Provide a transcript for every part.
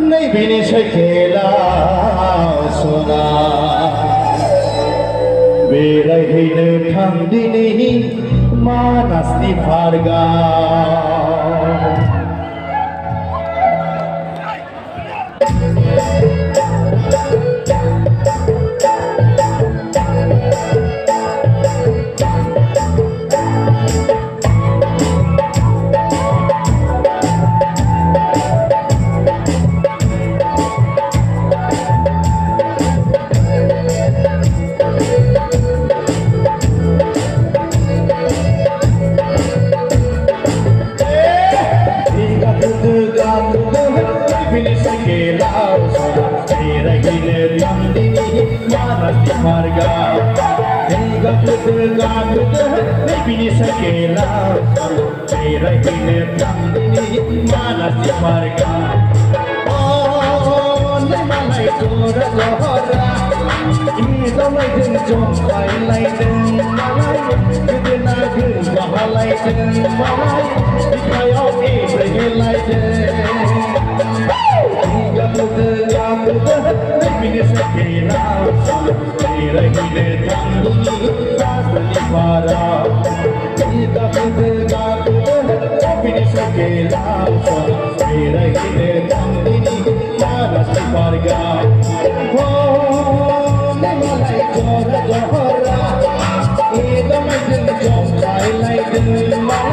नै भिनी सकेला सोना। बेलाइ हैन ठान्दिने मानस्ति भक्ति मार्ग बिन सकेला मानस मार्ग मलाई छोरा मलाई जों जंखायलायदों मलाई गोदोना गोबालायदों मलाई ಕೆಲಸ ಬೆಳಗಿದೆ ತಂದಿನಿ ಯಾರ ಸ್ವರ್ಗ ಹೋ ಜೋರ ಜೋರ ಏದ ಮಜಿಲ್ ಜೋರ ಲೈಟ್ ಬಹಳ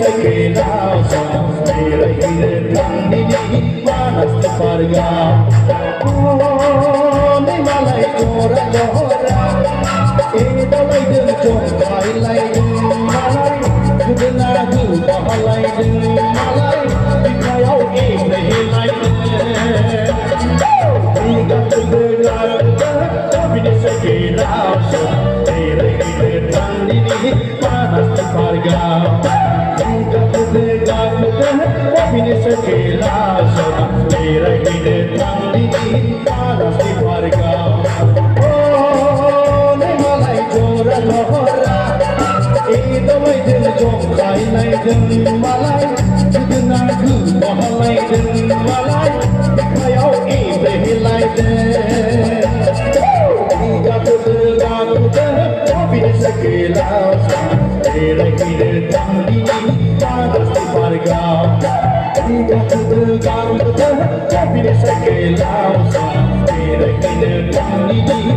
सकेला मेरे हिरे तन्निनी मानस परगा ओने मलाई तोर लोहरा ए दवाई दिन चोर पाइलाई मलाई जुगना जु पहलाई दिन फिनिश खेला सब तेरा ही ने ताली तारा सिपार का ओ ने मलाई ज़ोर लहरा ए दवाई दिन जो खाई नहीं दिन मलाई जितना घू महलाई दिन मलाई खायो ए बहिलाई दिन ईगा बुदगा बुदगा फिनिश खेला सब तेरा ही ने ताली I'm gonna do God with the Happiness I can't allow. We are the kind